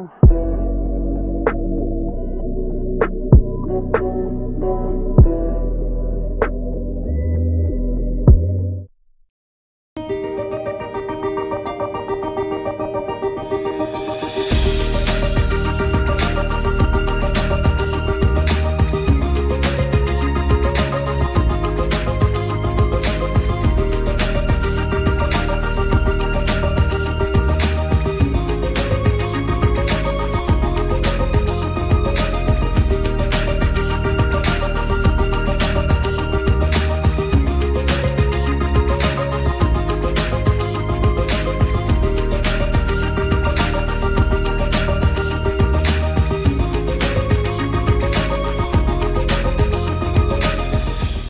Thank ờ. you.